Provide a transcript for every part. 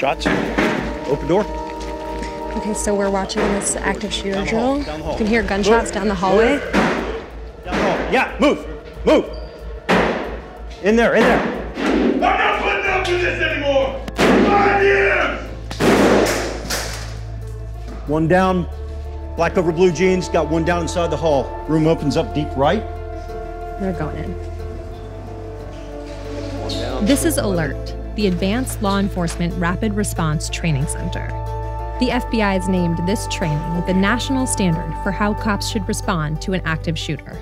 Shots. Open door. Okay, so we're watching this active shooter Down the hall, drill. down the hall. You can hear gunshots Move. down the hallway. Down the hall. Yeah, move. Move. In there, in there. I'm not putting up with this anymore! Five years! One down. Black over blue jeans. Got one down inside the hall. Room opens up deep right. They're going in. This is ALERRT, the Advanced Law Enforcement Rapid Response Training Center. The FBI has named this training the national standard for how cops should respond to an active shooter.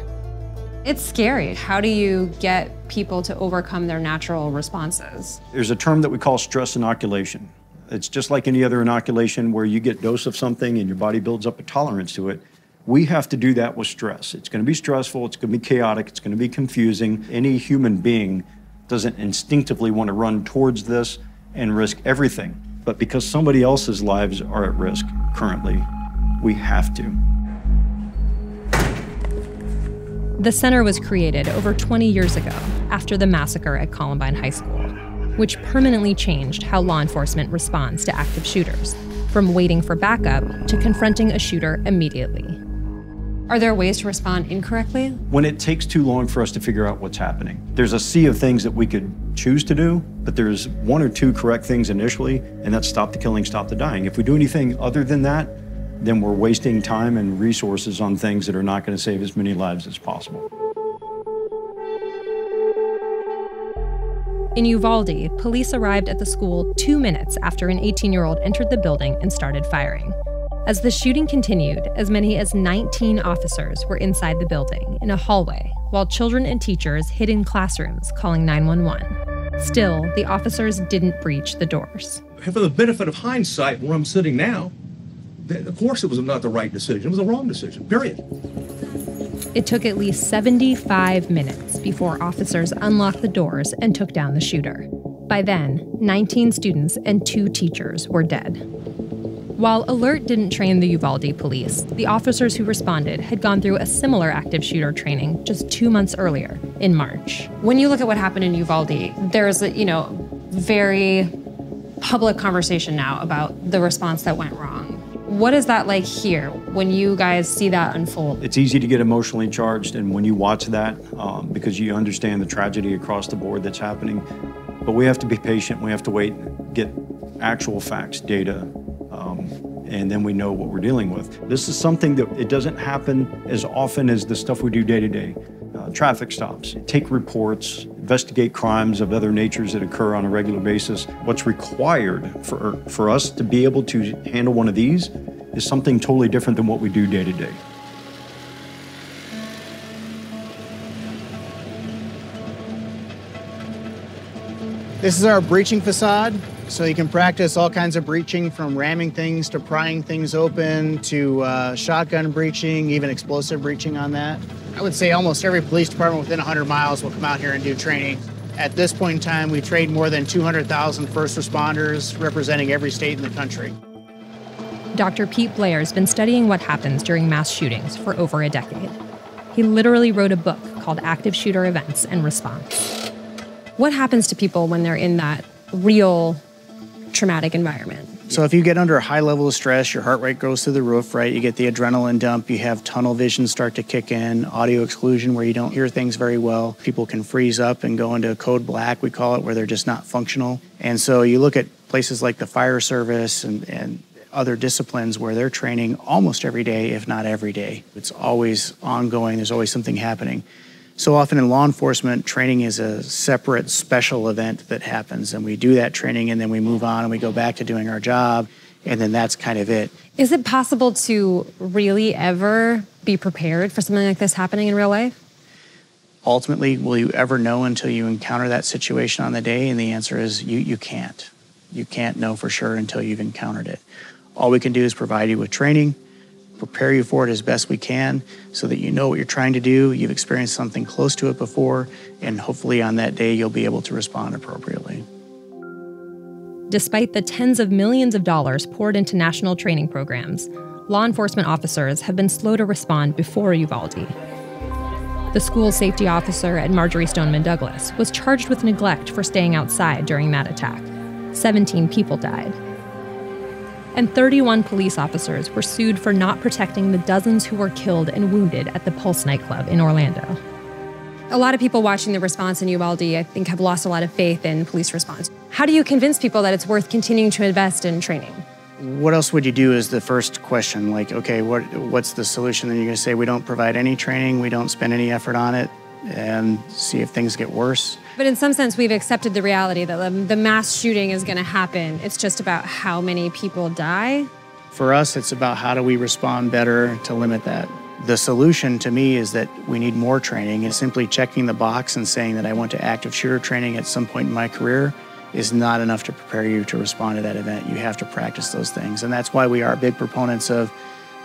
It's scary. How do you get people to overcome their natural responses? There's a term that we call stress inoculation. It's just like any other inoculation where you get dose of something and your body builds up a tolerance to it. We have to do that with stress. It's going to be stressful, it's going to be chaotic, it's going to be confusing. Any human being doesn't instinctively want to run towards this and risk everything. But because somebody else's lives are at risk currently, we have to. The center was created over 20 years ago after the massacre at Columbine High School, which permanently changed how law enforcement responds to active shooters, from waiting for backup to confronting a shooter immediately. Are there ways to respond incorrectly? When it takes too long for us to figure out what's happening, there's a sea of things that we could choose to do, but there's one or two correct things initially, and that's stop the killing, stop the dying. If we do anything other than that, then we're wasting time and resources on things that are not going to save as many lives as possible. In Uvalde, police arrived at the school two minutes after an 18 year old entered the building and started firing. As the shooting continued, as many as 19 officers were inside the building in a hallway, while children and teachers hid in classrooms calling 911. Still, the officers didn't breach the doors. for the benefit of hindsight, where I'm sitting now, of course it was not the right decision. It was the wrong decision, period. It took at least 75 minutes before officers unlocked the doors and took down the shooter. By then, 19 students and two teachers were dead. While ALERRT didn't train the Uvalde police, the officers who responded had gone through a similar active shooter training just two months earlier, in March. When you look at what happened in Uvalde, there's a, you know, very public conversation now about the response that went wrong. What is that like here when you guys see that unfold? It's easy to get emotionally charged, and when you watch that, um, because you understand the tragedy across the board that's happening, but we have to be patient. We have to wait, get actual facts, data, and then we know what we're dealing with. This is something that it doesn't happen as often as the stuff we do day to day. Traffic stops, take reports, investigate crimes of other natures that occur on a regular basis. What's required for, for us to be able to handle one of these is something totally different than what we do day to day. This is our breaching facade, so you can practice all kinds of breaching from ramming things to prying things open to uh, shotgun breaching, even explosive breaching on that. I would say almost every police department within 100 miles will come out here and do training. At this point in time, we trained more than 200,000 first responders representing every state in the country. Dr. Pete Blair has been studying what happens during mass shootings for over a decade. He literally wrote a book called Active Shooter Events and Response. What happens to people when they're in that real traumatic environment? So if you get under a high level of stress, your heart rate goes through the roof, right? You get the adrenaline dump, you have tunnel vision start to kick in, audio exclusion where you don't hear things very well. People can freeze up and go into code black, we call it, where they're just not functional. And so you look at places like the fire service and, and other disciplines where they're training almost every day, if not every day. It's always ongoing, there's always something happening. So often in law enforcement, training is a separate special event that happens, and we do that training and then we move on and we go back to doing our job, and then that's kind of it. Is it possible to really ever be prepared for something like this happening in real life? Ultimately, will you ever know until you encounter that situation on the day? And the answer is you, you can't. You can't know for sure until you've encountered it. All we can do is provide you with training, prepare you for it as best we can so that you know what you're trying to do, you've experienced something close to it before, and hopefully on that day you'll be able to respond appropriately. Despite the tens of millions of dollars poured into national training programs, law enforcement officers have been slow to respond before Uvalde. The school safety officer at Marjory Stoneman Douglas was charged with neglect for staying outside during that attack. 17 people died. And 31 police officers were sued for not protecting the dozens who were killed and wounded at the Pulse nightclub in Orlando. A lot of people watching the response in Uvalde, I think, have lost a lot of faith in police response. How do you convince people that it's worth continuing to invest in training? What else would you do is the first question. Like, okay, what what's the solution? Then you're going to say we don't provide any training, we don't spend any effort on it, and see if things get worse. But in some sense, we've accepted the reality that the, mass shooting is going to happen. It's just about how many people die. For us, it's about how do we respond better to limit that. The solution to me is that we need more training, and simply checking the box and saying that I went to active shooter training at some point in my career is not enough to prepare you to respond to that event. You have to practice those things. And that's why we are big proponents of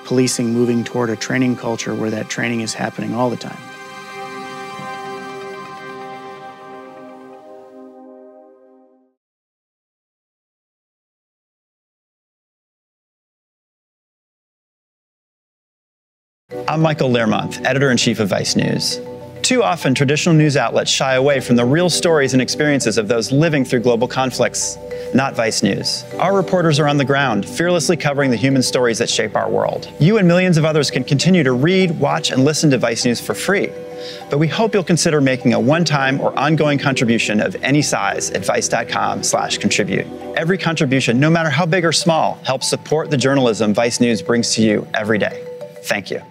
policing moving toward a training culture where that training is happening all the time. I'm Michael Learmonth, editor in chief of Vice News. Too often, traditional news outlets shy away from the real stories and experiences of those living through global conflicts. Not Vice News. Our reporters are on the ground, fearlessly covering the human stories that shape our world. You and millions of others can continue to read, watch, and listen to Vice News for free. But we hope you'll consider making a one-time or ongoing contribution of any size at vice.com slash contribute. Every contribution, no matter how big or small, helps support the journalism Vice News brings to you every day. Thank you.